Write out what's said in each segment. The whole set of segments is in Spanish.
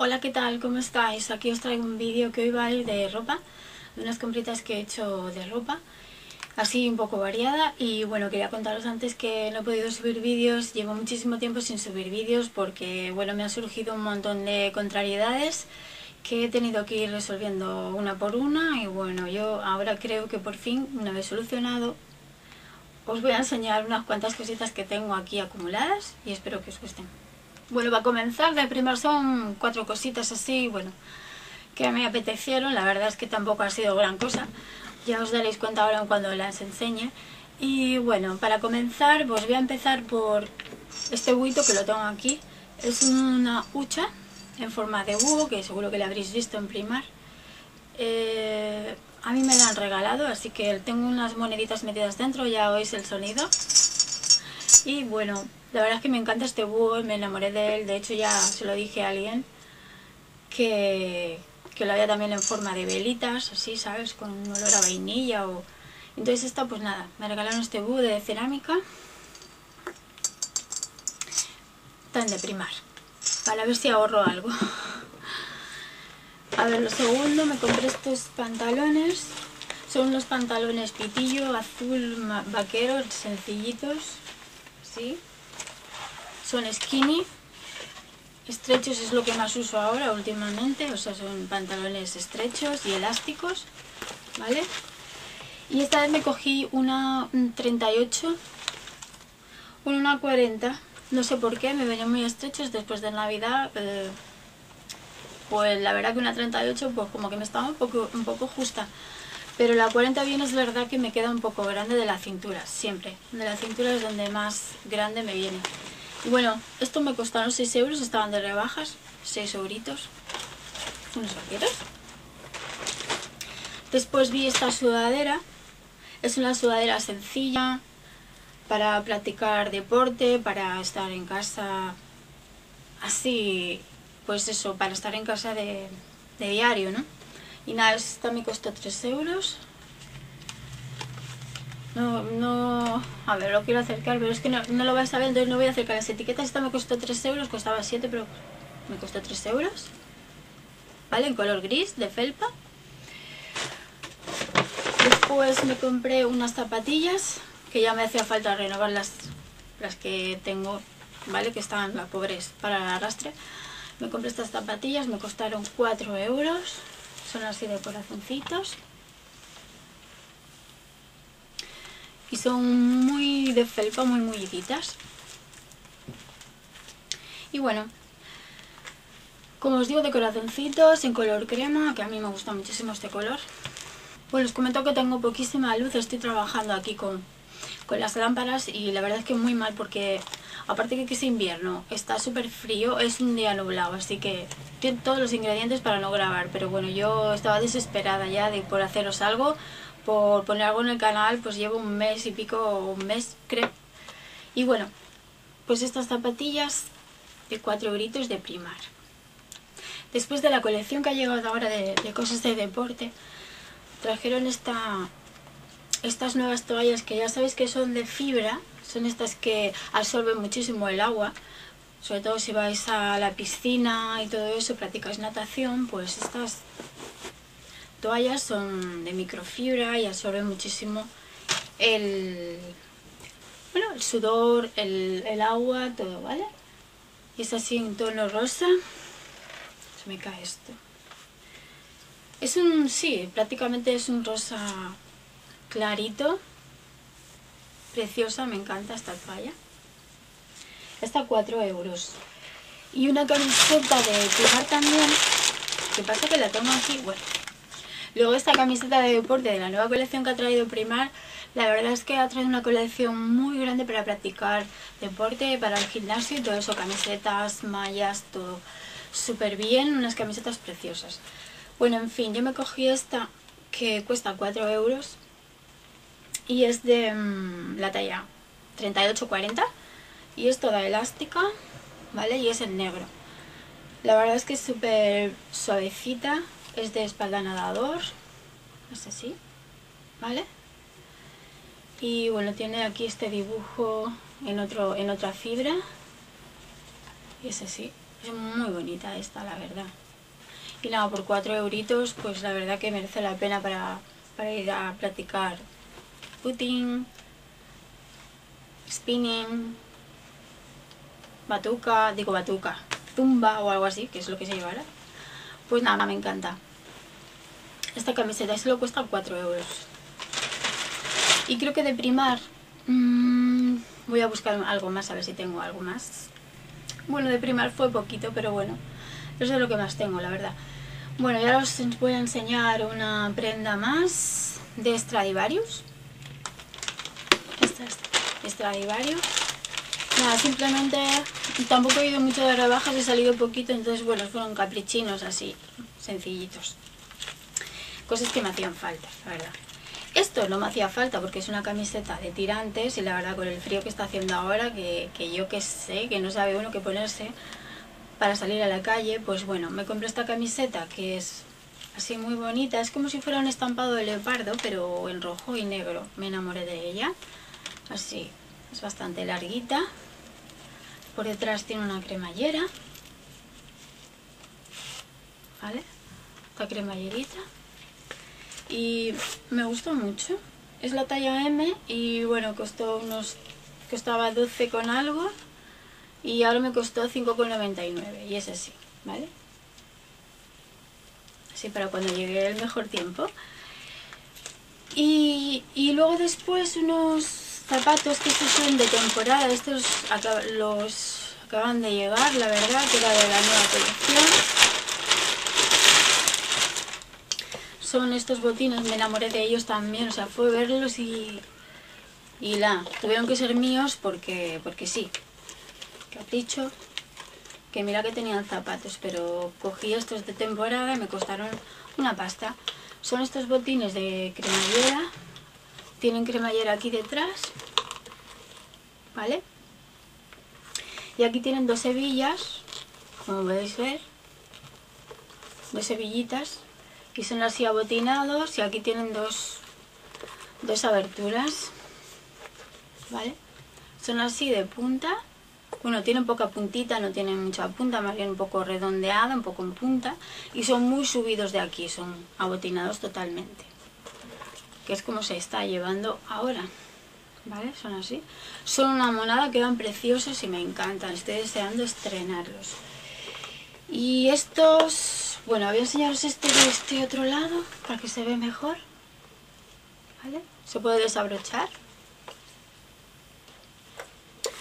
Hola, ¿qué tal? ¿Cómo estáis? Aquí os traigo un vídeo que hoy va a ir de ropa, de unas compritas que he hecho de ropa, así un poco variada. Y bueno, quería contaros antes que no he podido subir vídeos, llevo muchísimo tiempo sin subir vídeos porque bueno, me han surgido un montón de contrariedades que he tenido que ir resolviendo una por una y bueno, yo ahora creo que por fin, una vez solucionado, os voy a enseñar unas cuantas cositas que tengo aquí acumuladas y espero que os gusten. Bueno, va a comenzar, de primero son cuatro cositas así, bueno, que me apetecieron, la verdad es que tampoco ha sido gran cosa, ya os daréis cuenta ahora cuando las enseñe. Y bueno, para comenzar, pues voy a empezar por este buito que lo tengo aquí, es una hucha en forma de búho, que seguro que la habréis visto en primar. Eh, a mí me la han regalado, así que tengo unas moneditas metidas dentro, ya oís el sonido. Y bueno, la verdad es que me encanta este búho, me enamoré de él, de hecho ya se lo dije a alguien que, que lo había también en forma de velitas, así, ¿sabes? Con un olor a vainilla o... Entonces esta, pues nada, me regalaron este búho de cerámica tan de primar, para ver si ahorro algo. A ver, lo segundo, me compré estos pantalones, son unos pantalones pitillo azul vaqueros, sencillitos, ¿sí? Son skinny, estrechos es lo que más uso ahora últimamente, o sea, son pantalones estrechos y elásticos, ¿vale? Y esta vez me cogí una 38, una 40, no sé por qué, me venían muy estrechos después de Navidad, eh, pues la verdad que una 38 pues como que me estaba un poco, un poco justa. Pero la 40 bien es verdad que me queda un poco grande de la cintura, siempre. De la cintura es donde más grande me viene. Bueno, esto me costaron 6 euros, estaban de rebajas, 6 euritos, unos vaqueros. Después vi esta sudadera, es una sudadera sencilla para practicar deporte, para estar en casa así, pues eso, para estar en casa de, de diario, ¿no? Y nada, esta me costó 3 euros. No, no, a ver, lo quiero acercar, pero es que no, lo vais a ver, entonces no voy a acercar las etiquetas. Esta me costó 3 euros, costaba 7, pero me costó 3 euros. ¿Vale? En color gris, de felpa. Después me compré unas zapatillas, que ya me hacía falta renovar las, las que tengo, ¿vale? Que estaban las pobres para el arrastre. Me compré estas zapatillas, me costaron 4 euros. Son así de corazoncitos. Y son muy de felpa, muy mulliditas. Y bueno, como os digo, de corazoncitos en color crema, que a mí me gusta muchísimo este color. Bueno, os comento que tengo poquísima luz, estoy trabajando aquí con, con las lámparas y la verdad es que muy mal porque aparte que es invierno, está súper frío, es un día nublado, así que tiene todos los ingredientes para no grabar, pero bueno, yo estaba desesperada ya de por haceros algo por poner algo en el canal, pues llevo un mes y pico, un mes creo. Y bueno, pues estas zapatillas de 4 euritos de primar. Después de la colección que ha llegado ahora de, cosas de deporte, trajeron esta, estas nuevas toallas que ya sabéis que son de fibra, son estas que absorben muchísimo el agua, sobre todo si vais a la piscina y todo eso, practicáis natación, pues estas toallas son de microfibra y absorben muchísimo el, bueno, el sudor, el, agua, todo, ¿vale? Y es así en tono rosa. Se me cae esto. Es un, sí, prácticamente es un rosa clarito. Preciosa, me encanta esta toalla. Está a 4 euros. Y una camiseta de Primark también, que pasa que la tengo aquí, bueno, Luego esta camiseta de deporte de la nueva colección que ha traído Primar, la verdad es que ha traído una colección muy grande para practicar deporte, para el gimnasio y todo eso, camisetas, mallas, todo súper bien, unas camisetas preciosas. Bueno, en fin, yo me cogí esta que cuesta 4 euros y es de mm, la talla 38-40 y es toda elástica, ¿vale? Y es en negro. La verdad es que es súper suavecita, es de espalda nadador, es así, ¿vale? Y bueno, tiene aquí este dibujo en, otro, en otra fibra, y es así, Es muy bonita esta, la verdad. Y nada, por 4 euritos, pues la verdad que merece la pena para, para ir a practicar putting, spinning, batuca, digo batuca, zumba o algo así, que es lo que se llevará. Pues nada, me encanta. Esta camiseta solo cuesta 4 euros. Y creo que de primar mmm, voy a buscar algo más, a ver si tengo algo más. Bueno, de primar fue poquito, pero bueno, eso es lo que más tengo, la verdad. Bueno, ya os voy a enseñar una prenda más de Stradivarius. Esta es Stradivarius. Nada, simplemente tampoco he ido mucho de rebajas, he salido poquito, entonces bueno, fueron caprichinos así, sencillitos. Cosas que me hacían falta, la verdad. Esto no me hacía falta porque es una camiseta de tirantes y la verdad con el frío que está haciendo ahora, que, que yo que sé, que no sabe uno qué ponerse para salir a la calle, pues bueno, me compré esta camiseta que es así muy bonita, es como si fuera un estampado de leopardo, pero en rojo y negro, me enamoré de ella, así, es bastante larguita, por detrás tiene una cremallera, ¿vale? Esta cremallerita, y me gustó mucho, es la talla M y bueno, costó unos, costaba 12 con algo, y ahora me costó 5,99 y es así, ¿vale? Así para cuando llegue el mejor tiempo. Y, y luego después unos zapatos que estos son de temporada, estos los acaban de llegar, la verdad, que era de la nueva colección. Son estos botines, me enamoré de ellos también, o sea, fue verlos y, y la, tuvieron que ser míos porque, porque sí, capricho que mira que tenían zapatos pero cogí estos de temporada y me costaron una pasta. Son estos botines de cremallera tienen cremallera aquí detrás vale y aquí tienen dos hebillas como podéis ver dos hebillitas y son así abotinados y aquí tienen dos dos aberturas vale son así de punta bueno, tienen poca puntita, no tienen mucha punta, más bien un poco redondeada, un poco en punta. Y son muy subidos de aquí, son abotinados totalmente. Que es como se está llevando ahora. ¿Vale? Son así. Son una monada, quedan preciosos y me encantan. Estoy deseando estrenarlos. Y estos... Bueno, voy a enseñaros este de este otro lado para que se ve mejor. ¿Vale? Se puede desabrochar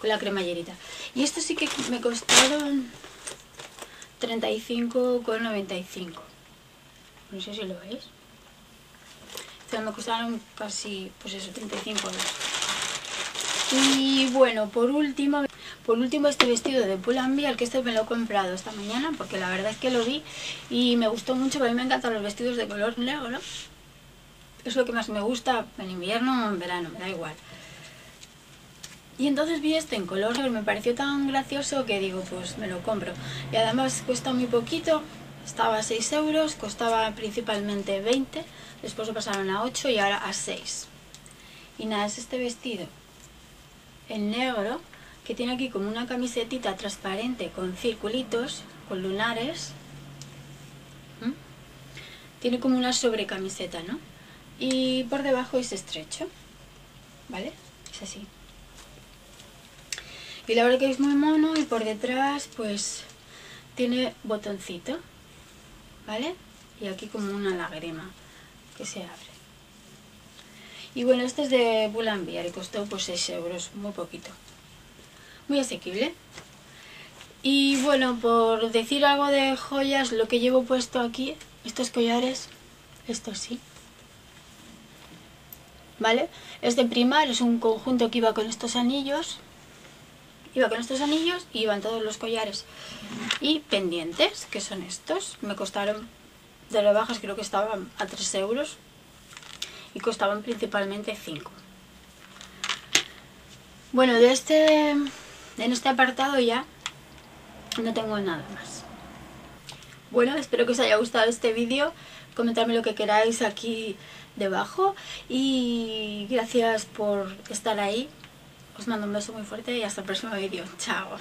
con la cremallerita. Y esto sí que me costaron 35,95. No sé si lo veis. O me costaron casi, pues eso, 35 euros. Y bueno, por último, por último este vestido de Pull&Bear, que este me lo he comprado esta mañana, porque la verdad es que lo vi y me gustó mucho, a mí me encantan los vestidos de color negro. Es lo que más me gusta en invierno o en verano, me da igual. Y entonces vi este en color negro, me pareció tan gracioso que digo, pues me lo compro. Y además cuesta muy poquito, estaba a 6 euros, costaba principalmente 20, después lo pasaron a 8 y ahora a 6. Y nada, es este vestido en negro, que tiene aquí como una camisetita transparente con circulitos, con lunares. Tiene como una sobrecamiseta, ¿no? Y por debajo es estrecho, ¿vale? Es así. Y la verdad que es muy mono y por detrás pues tiene botoncito, ¿vale? Y aquí como una lágrima que se abre. Y bueno, este es de Bulambia y costó pues 6 euros, muy poquito. Muy asequible. Y bueno, por decir algo de joyas, lo que llevo puesto aquí, estos collares, esto sí. ¿Vale? Es de primar, es un conjunto que iba con estos anillos Iba con estos anillos y iban todos los collares y pendientes, que son estos. Me costaron de rebajas, creo que estaban a 3 euros y costaban principalmente 5. Bueno, de este, en este apartado ya no tengo nada más. Bueno, espero que os haya gustado este vídeo. Comentadme lo que queráis aquí debajo y gracias por estar ahí os mando un beso muy fuerte y hasta el próximo vídeo. Chao.